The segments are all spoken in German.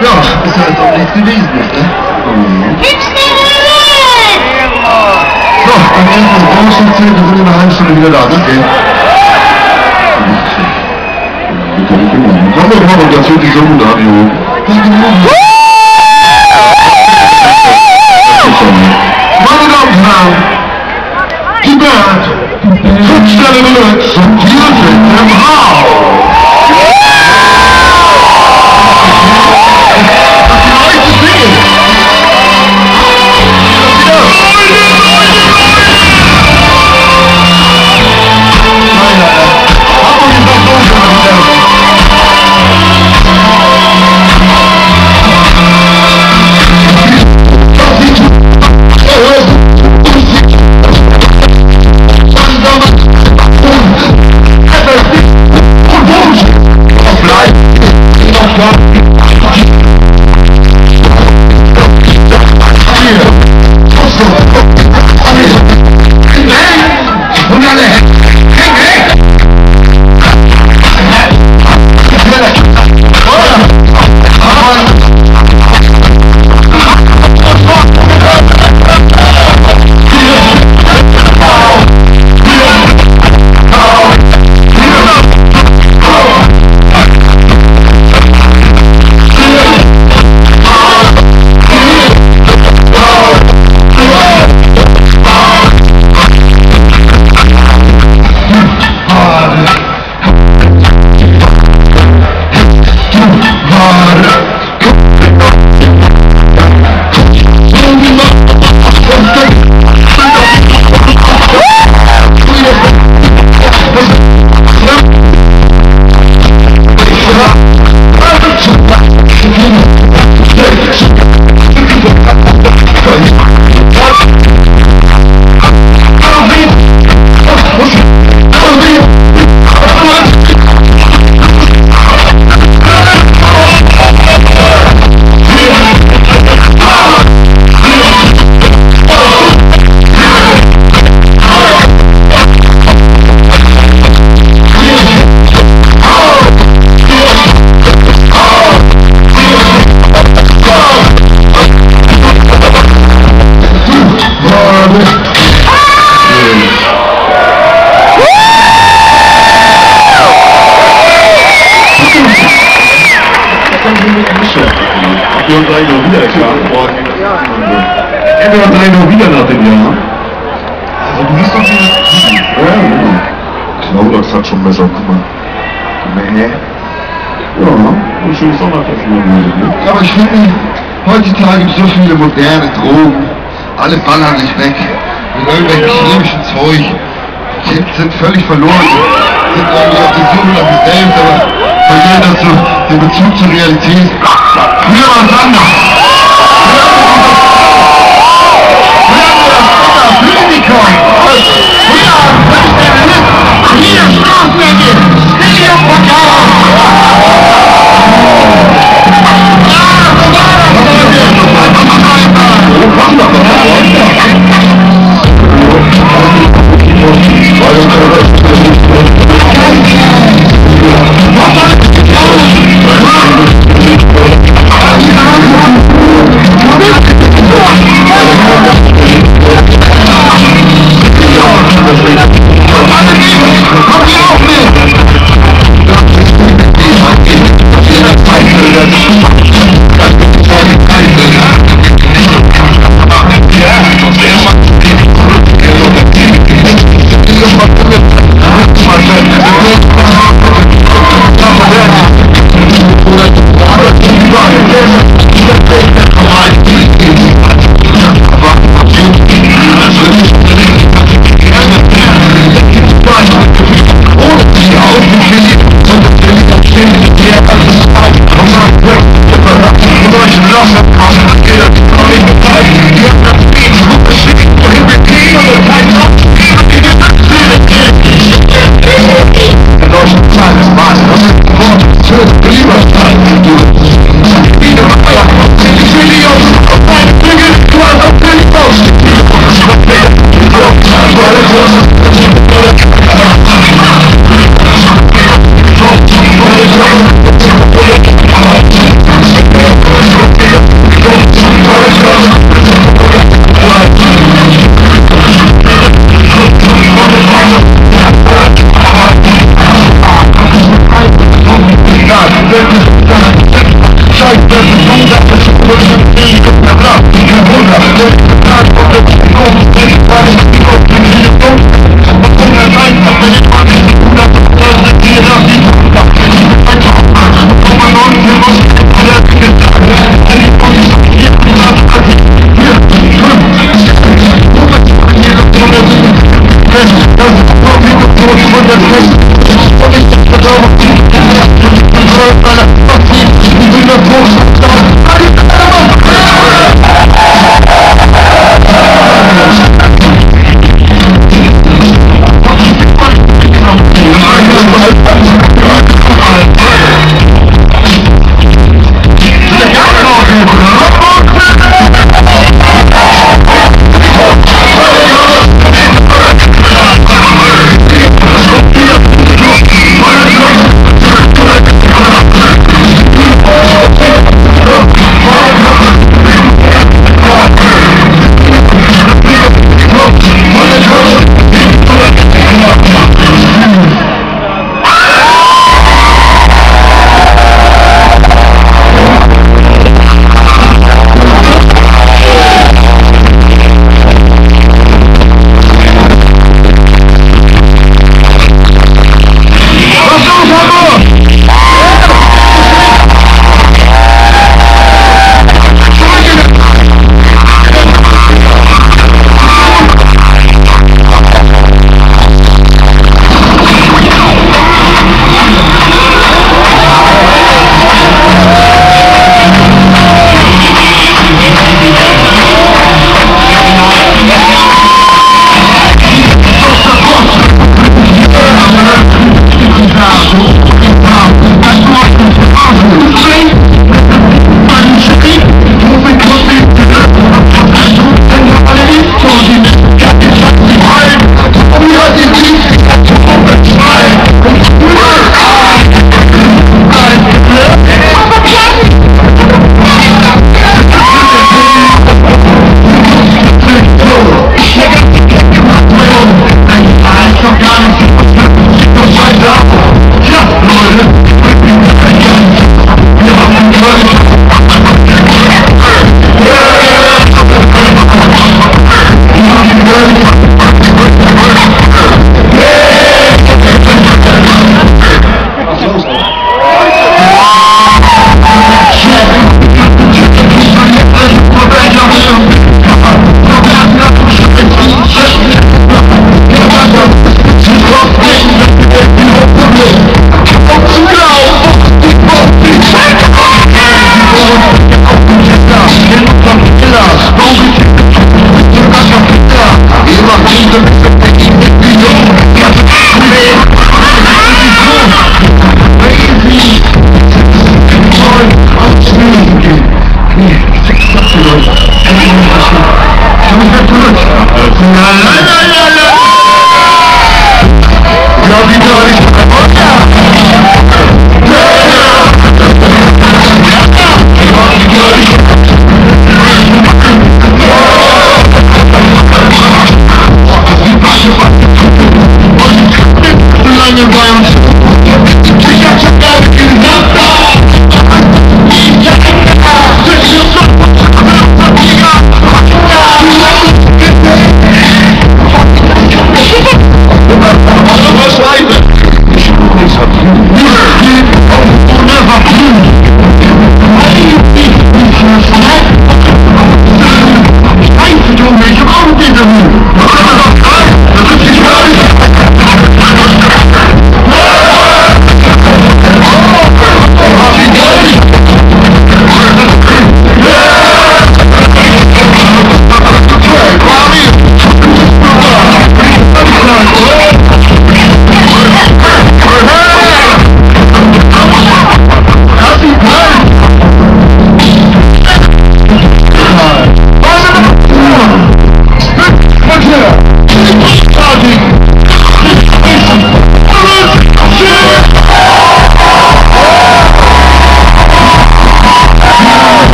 Ja, ist halt auch nichts gewesen ist, ne? So, dann ist das Bauschutzzelt, wir sind in einer halben Stunde wieder da, ne? Komm doch mal, das wird gesungen, Radio. Meine Damen und Herren, die Band, Deluxe und Music im Haus. Aber ich finde, heutzutage gibt es so viele moderne Drogen. Alle ballern nicht weg. Mit irgendwelchen chemischen Zeug. Die Kids sind völlig verloren. Sind irgendwie auf der Suche nach sich selbst, aber verlieren das so den Bezug zur Realität. Früher war es anders. Früher wir das Futter, Physikon. Früher wir das Hier, Straßenecke. Stadion filósofo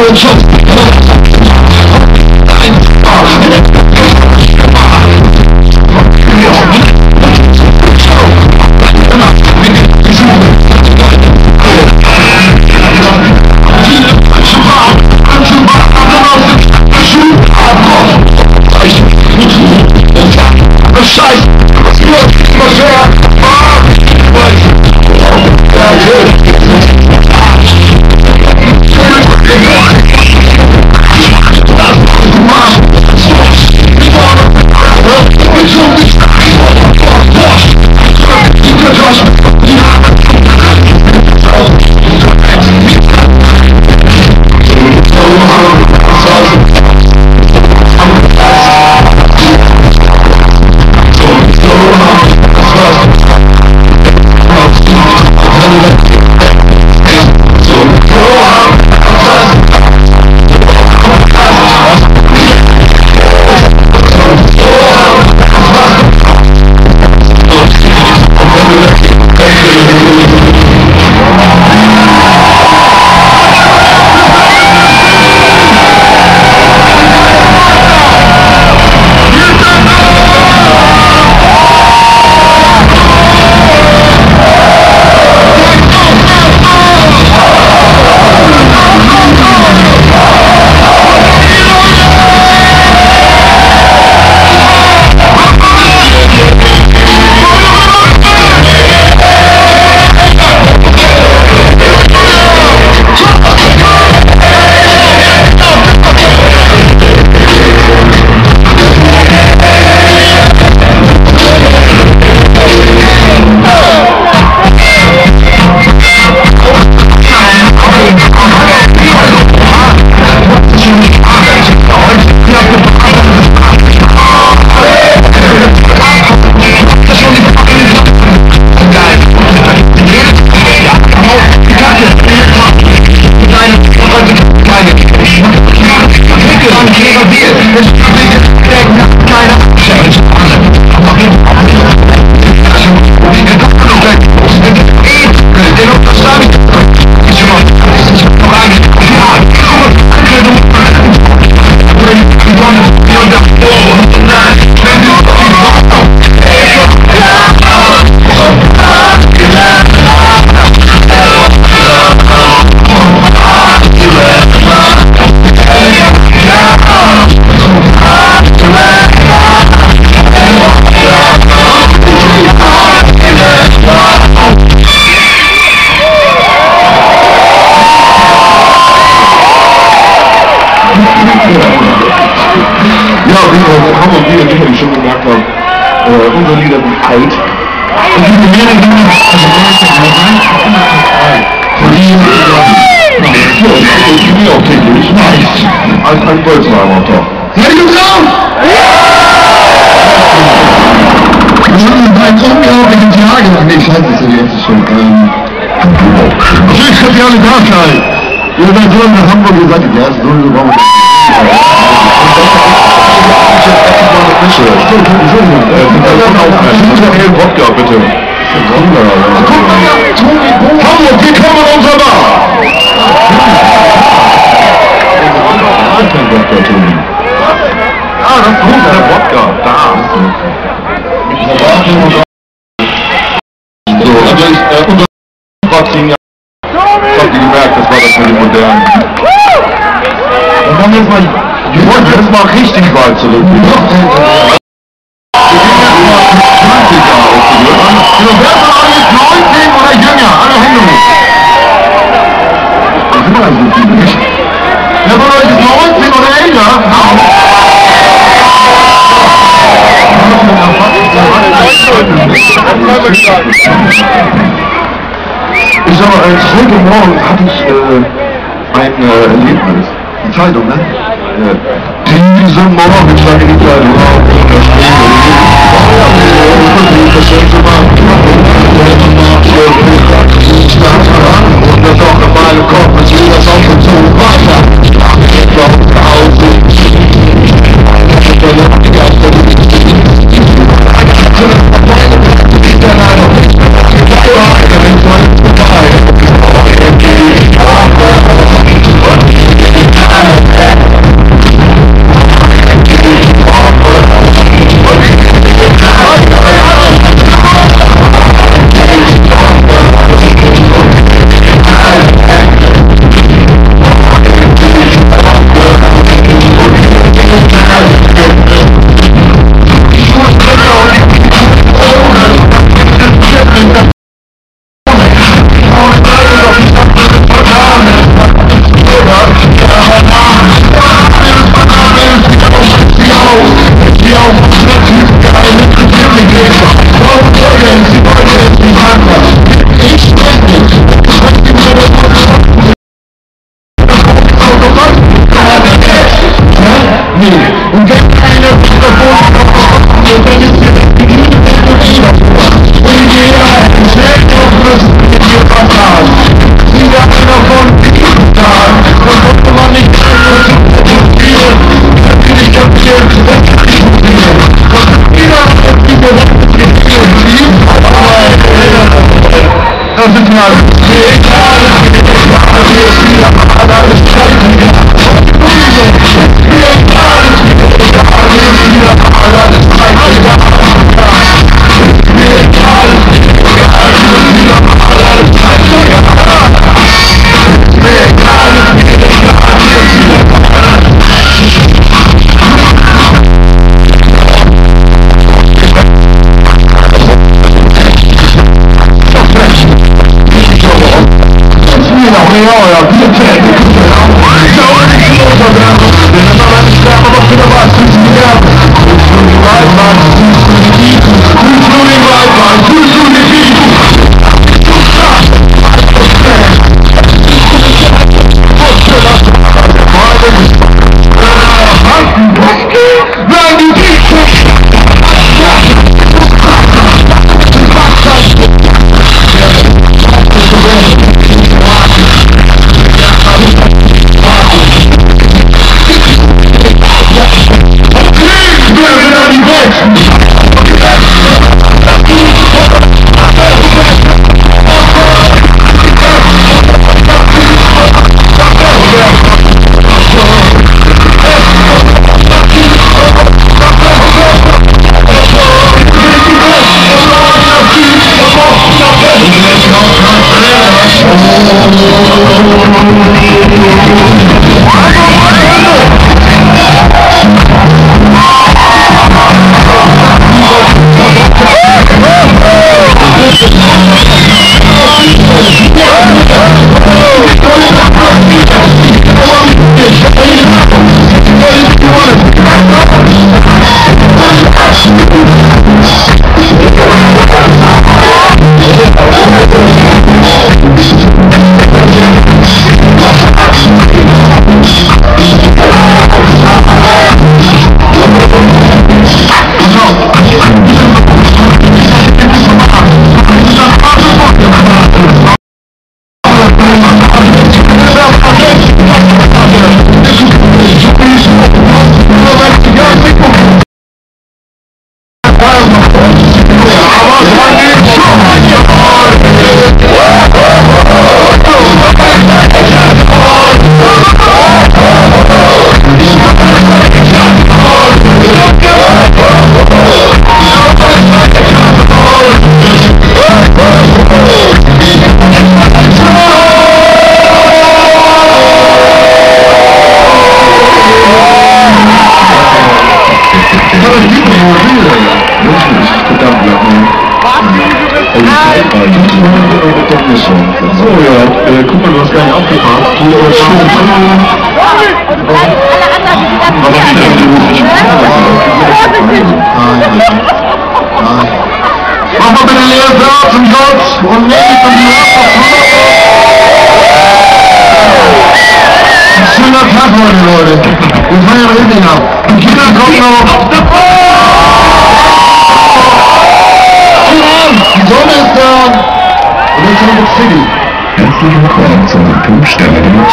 will just I, I'm glad that I won't talk. There you go! Bei unglaublichen Tagen, ach nee, scheiße, ist ja jetzt schon, ähm, Glück hat ja alle Nachteil. Ihr seid so in Hamburg, ihr seid die Ersten, so eine Woche. 그렇죠. 진짜 해일 밖에 안 그죠? 한번 빅 한번 감사합니다. 아, 난 그런 사람 밖에 없다. Mal richtig weit zurück. Wir gehen jetzt mal 20 Jahre zurück. Genau, wer von euch ist 19 oder jünger? Alle Hände. Wer von euch ist 19 oder älter? Ich sag mal, als heute Morgen hatte ich äh, ein äh, Erlebnis. Die Zeitung, ne? Ja. these are moments I need that love in the Stop, I'm gonna talk about your corporate, you. are talking to my me. on, y'all. Get. So, ja, äh, guck mal, du hast gar nicht aufgepasst. Hier ist schon. Mach mal bitte und von die Schöner Tag heute, Leute. Wir feiern richtig ab. Die Kinder kommen noch. Sonne ist da. Und jetzt sind wir City. Herzlich willkommen zum fünfstelligen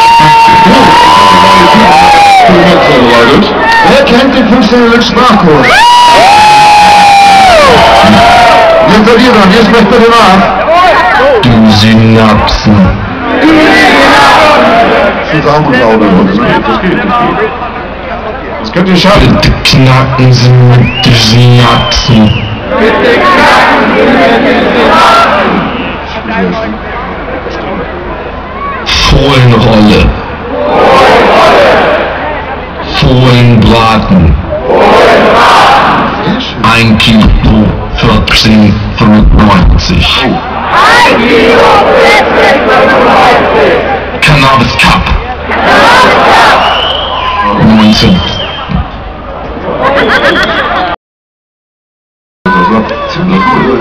Wer kennt den 15 Sprachkurs? Jetzt seid ihr dran, jetzt sprecht bitte nach. Die Synapsen. Das ist auch gut Auge, Das geht, das geht, das geht. Das könnt ihr schaffen. Bitte knacken Sie mit den Synapsen. Fohlenrolle. Fohlenbraten. Sehr schön. Ein Kilo 14,95. Cannabis Cup. 19. Das war ziemlich cool.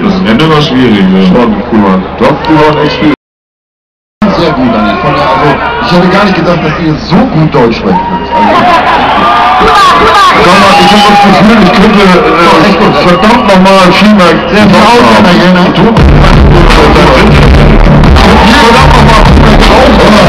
Das Ende war schwierig. ne? Schon cool. Doch, du warst echt schwierig. Sehr gut, Anni. Von der, also, ich hätte gar nicht gedacht, dass ihr so gut Deutsch sprechen könnt. Also, mal, ich hab das Gefühl, ich könnte äh, verdammt nochmal Frau, der Jena. Du? Verdammt nochmal raus, oder?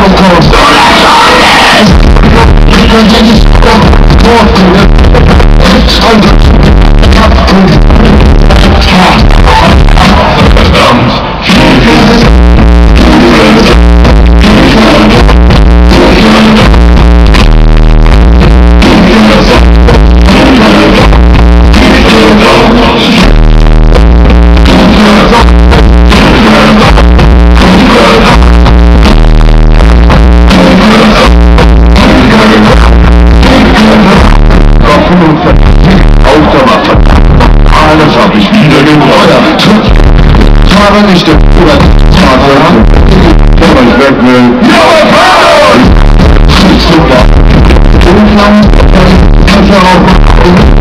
miracles. So that's all. managed to do that. Super.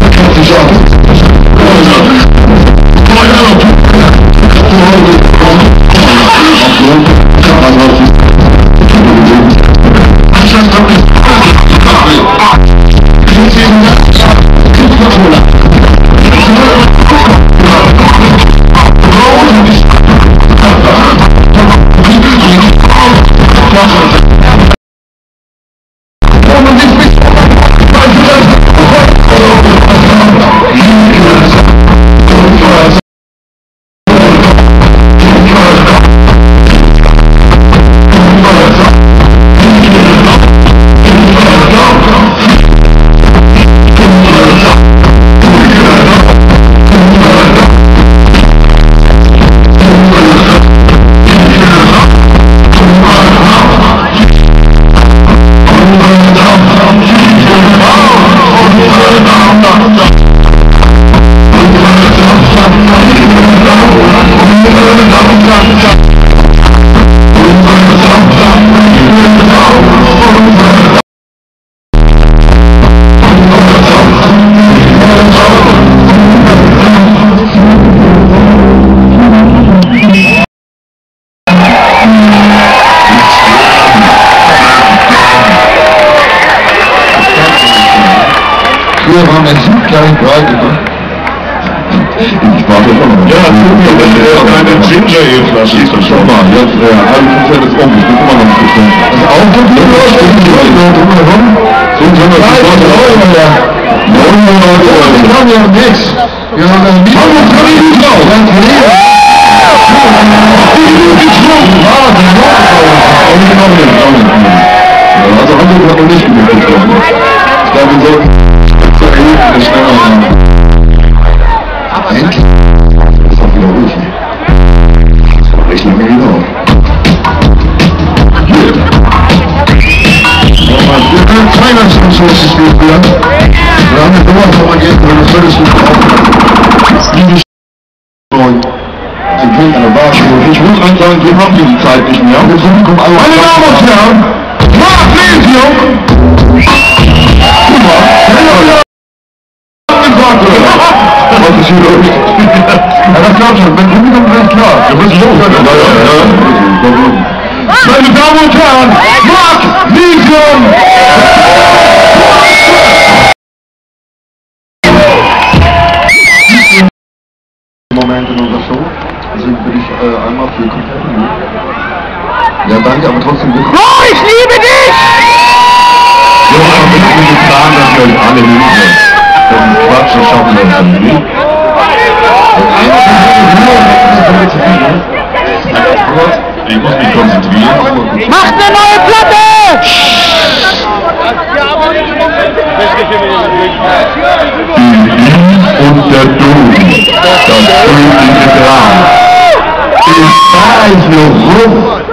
Endlich. Schluss gespielt werden. Wir haben eine Nummer von Agenten, wenn das völlig gut Liebe und ein Kind an der Barschule. Ich muss eins sagen, wir haben diese Zeit nicht mehr. Wir sind kommen alle. Meine Damen und Herren, Marc Ja, danke, aber trotzdem. Oh, ich liebe dich! Wir haben mit dem getan, dass wir euch alle lieben. Das ist Quatsch, das schaffen wir uns nicht. Ich muss mich konzentrieren. Macht eine neue Platte! und der Dom, das tödliche Grab. Ich fahr ich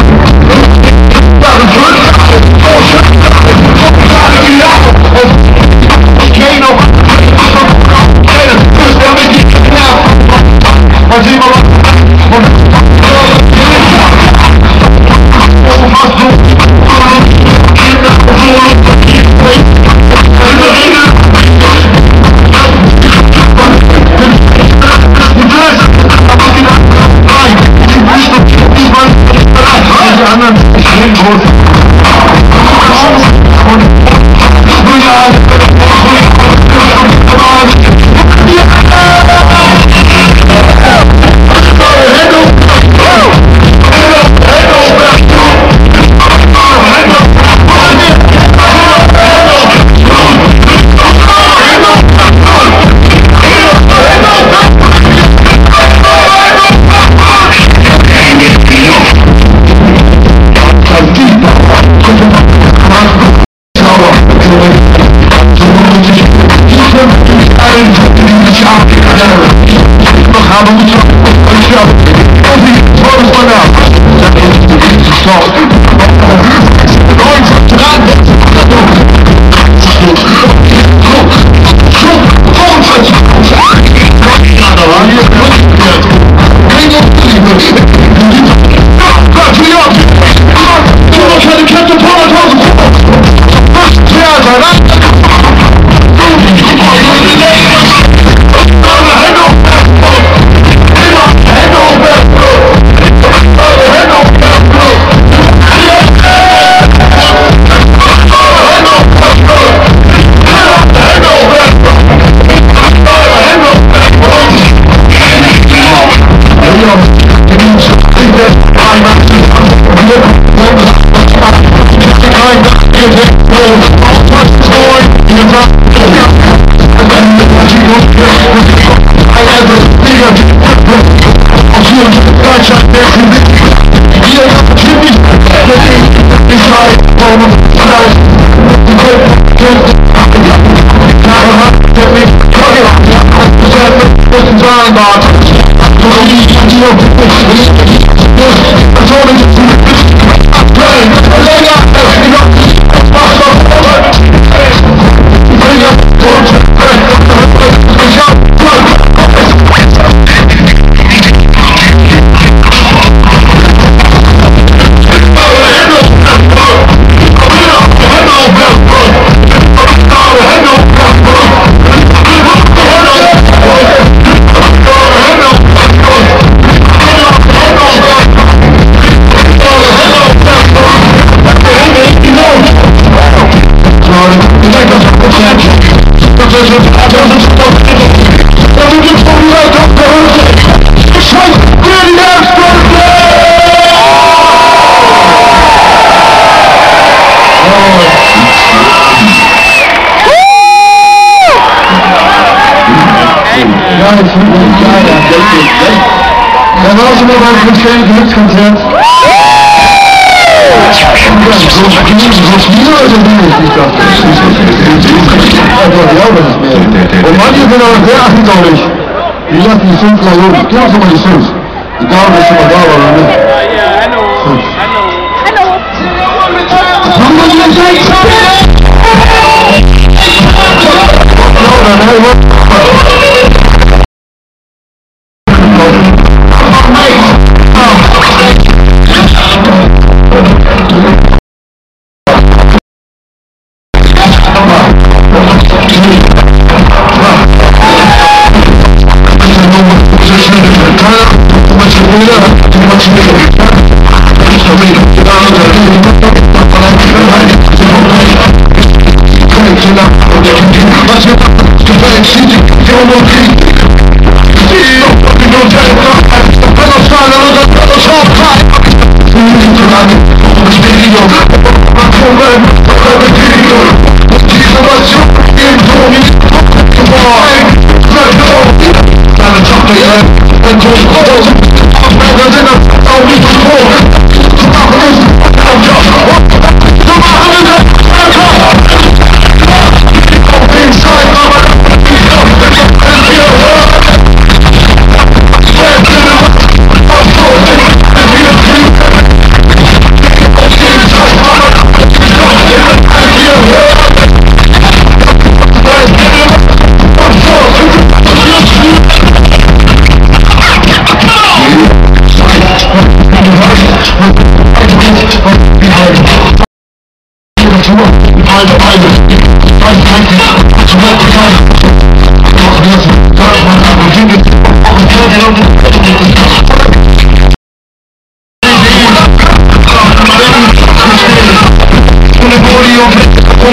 about war schon mal beim schönen Glückskonzert. So viele oder wenig? Ich dachte, einfach ja oder nicht mehr. Und manche sind aber sehr achtung Die lassen die fünf mal oben. Gib uns doch mal die fünf. Egal, ob das schon mal da oder nicht. Fünf. Ja, oder nein, meine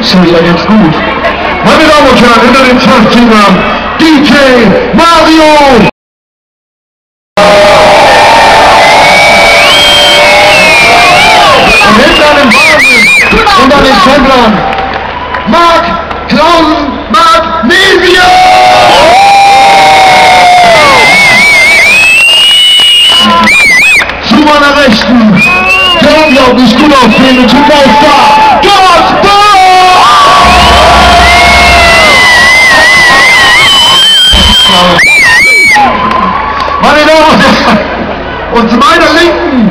geht's schon wieder ganz gut. Meine Damen und Herren, hinter den Schlagzügern DJ Mario! Und hinter den Basen, hinter den Templern, Marc Klausen Magnesium! zu meiner Rechten, der unglaublich gut aussehende Superstar, Gasper! Und zu meiner Linken,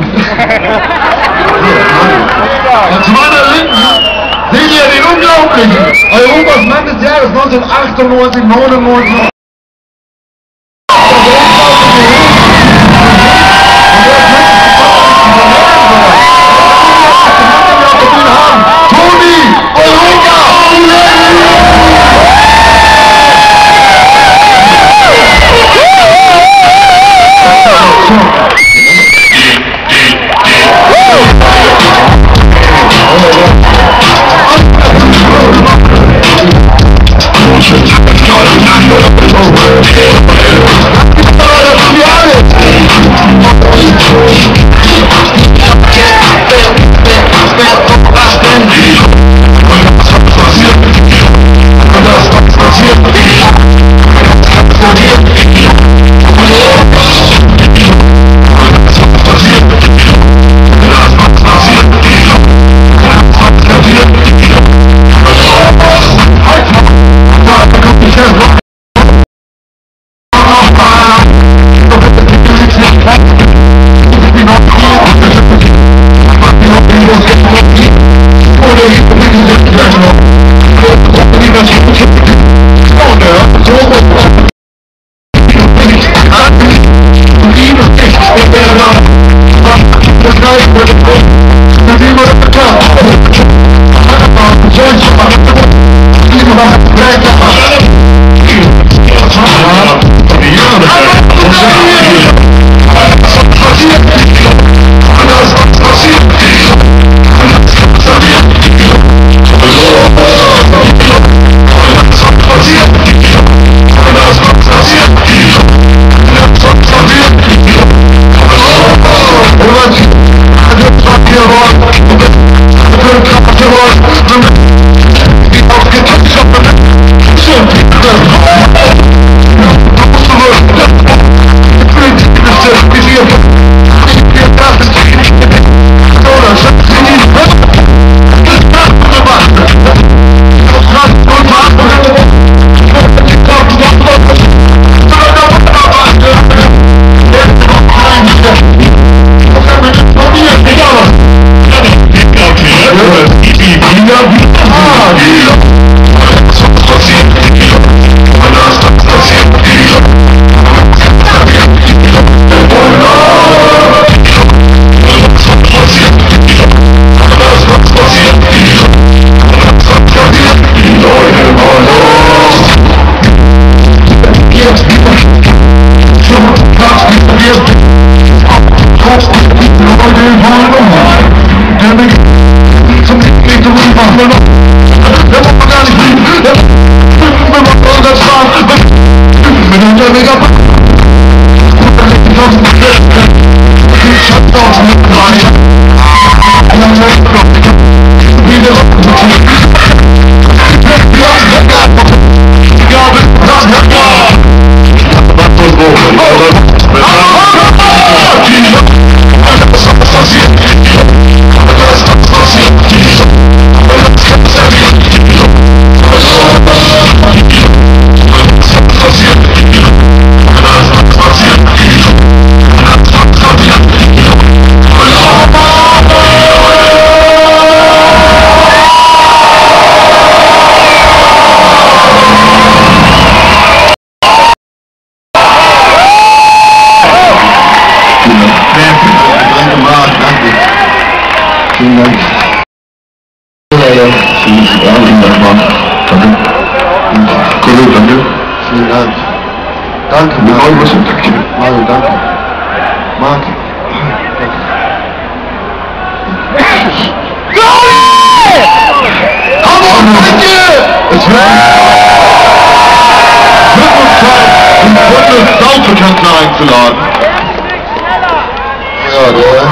und zu meiner Linken, seht ihr den unglaublichen. Europas Mann des Jahres 1998, 99, Bundessaufbekanntler einzuladen. Ja, der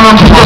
Mama